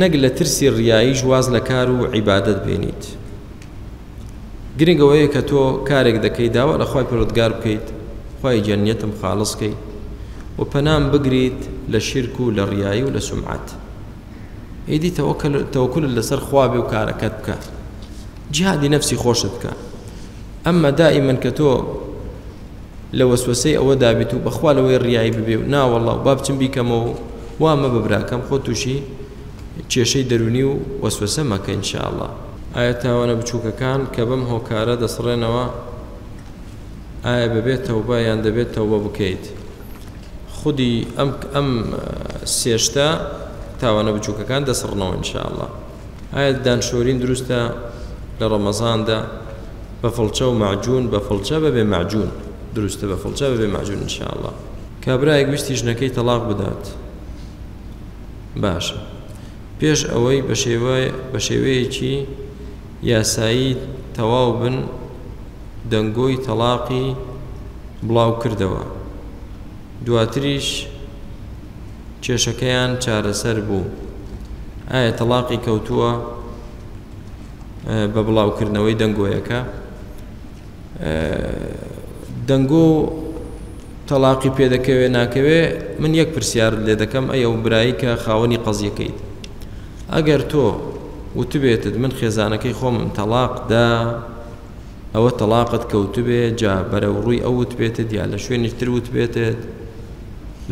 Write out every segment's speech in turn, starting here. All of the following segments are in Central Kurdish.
نەک لە ترسی ڕیاییش واز لە کار و عیبادەت بێنیت گرنگ ئەوەیە کە تۆ کارێک دەکەیت داوا لە خوای پەروەردگار بکەیت خوای گیان نیەتم خاڵس کەی و پەنام بگریت لە شیرک و لە ڕیایی و لە سومعەت ئیدی تەوەکلت لەسەر خوا بێ و کارەکەت بکە جیهادی نەفسی خۆشت بکە ئەمما دائیمەن کە تۆ لە وەسوەسەی ئەوە دابیت و بەخوا لەوەی ڕیایی ببێ و نا وەڵڵا و با بچم بیکەمەوە و وا مەبە براکەم خۆت توشی کێشەی دەرونی و وەسوەسە مەکە ان شاء اللە. ئایا تاوانە بچوکەکان کە بەم هۆکارە دەسڕێنەوە ئایا بەبێ تەوبە یان دەبێت تەوبە بکەیت؟ خودی ئەم سێ شتە تاوانە بچوکەکان دەسڕنەوە ان شاء اللە. ئایا دانشۆرین دروستە لە ڕەمەزاندا بە فڵچە و مەعجون بە فڵچە بەبێ مەعجون دروستە بە فڵچە بەبێ مەعجون ان شاء اللە کابرایەک ویستی ژنەکەی تەڵاق بدات باشە پێش ئەوەی بە شێوە بە شێوەیەکی یاسایی تەواو بن دەنگۆی تەڵاقی بڵاو کردەوە دواتریش کێشەکەیان چارەسەر بوو ئایا تەڵاقی کەوتووە بە بڵاوکردنەوەی دەنگۆیەکە دەنگۆ تەلاقی پێدەکەوێ ناکەوێ من یەک پرسیار لێ دەکەم ئەی ئەو برایی کە خاوەنی قەزیەکەیت ئەگەر تۆ وتبێتت من خێزانەکەی خۆمم تەلاق دا ئەوە تەڵاقت کەوتبێ جا بەرەو ڕووی ئەو وتبێتت یا لە شوێنی تر وتبێتت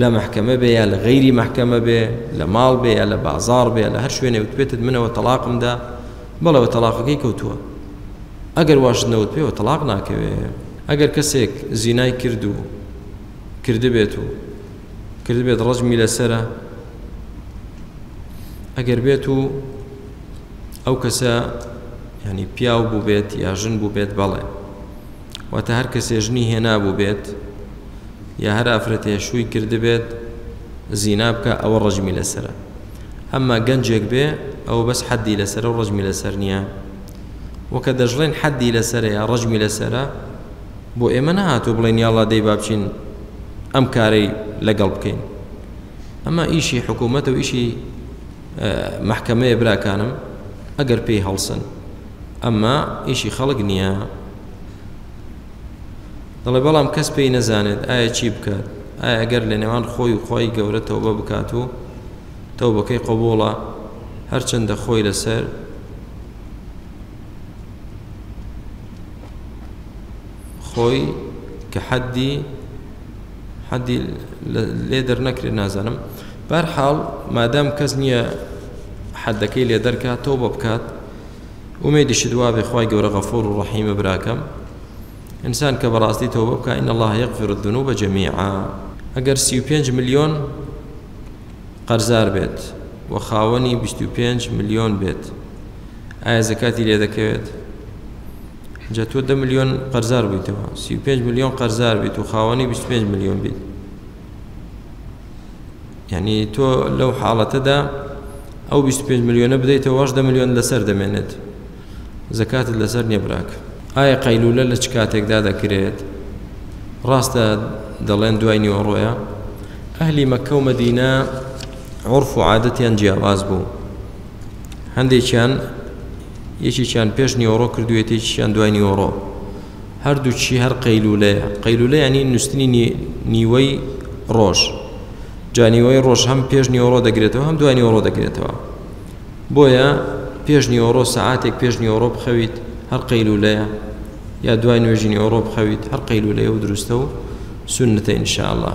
لە محکەمە بێ یا لە غەیری محکەمە بێ لە ماڵ بێ یا لە بازار بێ لە هەر شوێنێ وتبێتت منەوە تەلاقمدا بەڵەوە تەلاقەکەی کەوتووە ئەگەر واشت نەوت پێوە تەلاق ناکەوێ ئەگەر کەسێک زینای کرد و کردبێت و کردبێت ڕەجمی لەسرە ئەگەر بێت و ئەو کەسە یعنی پیاو بووبێت یا ژن بووبێت بەڵێ واتە هەر کەسێ ژنی هێنا بووبێت یا هەر ئافرەتێ شووی کردبێت زینا بکە ئەوە ڕژمی لەسرە ئەمما گەنجێک بێ ئەو بەس حەدی لەسرە و ڕژمی لەسەر نییە وەکە دەژڵێن حەدی لەسرە یا ڕژمی لەسرە بۆ ئێمە نەهاتوو بڵێن یاڵا دەی بابچین ئەم کارەی لەگەڵ بکەین ئەمە ئیشی حکوومەت و ئیشی مەحکەمەیە براکانم ئەگەر پێی هەڵسن ئەمە ئیشی خەڵک نییە دەڵێ بەڵام کەس پێی نەزانێت ئایا چی بکات ئایا ئەگەر لە نێوان خۆی و خۆی گەورە تەوبە بکات و تەوبەکەی قبوڵە هەرچەندە خۆی لەسەر خۆی کە حەدی حەدی لێ دەرنەکرێت نازانم بەر حاڵ مادام کەس نییە حەدەکەی لێ دەرکە تۆ بە بکات ومێدیشت وابێ خی گەورە غەفور و ڕحیمە براکەم ئینسان کە بەڕاستی تۆ بکە ئین الله یغفر الذنوب جميعا ئەگەر 35 ملیۆن قەرزار بێت و خاوەنی 25 ملیۆن بێت ئایا زەکاتی لێ دەکەوێت جا تۆ دە ملیۆن قەرزار بوویتەوە سی و پێنج ملیۆن قەرزار بیت و خاوەنی بیست پێنج ملیۆن بیت یعنی تۆ لەو حاڵەتەدا ئەو بیست پێنج ملیۆنە بدەیتەوەش دە ملیۆن لەسەر دەمێنێت زەکاتت لەسەر نییە براک ئایا قەیلولە لە چ کاتێکدا دەکرێت ڕاستە دەڵێن دوای نیوەڕۆیە ئەهلی مەکە و مەدینە عرف و عادەتیان جیاواز بوو هەندێکیان یەکێکیان پێش نیوەڕۆ کردووە یەکێکیان دوای نیوەڕۆ هەردووکی هەر قەیلولەیە قەیلولە یعنی نوستنی نیوەی ڕۆژ جا نیوەی ڕۆژ هەم پێش نیوەڕۆ دەگرێتەوە هەم دوای نیوەڕۆ دەگرێتەوە بۆیە پێش نیوەڕۆ سعاتێک پێش نیوەڕۆ بخەویت هەر قەیلولەیە یا دوای نوێژی نیوەڕۆ بخەویت هەر قەیلولەیە و دروستە و سنتە انشاءالله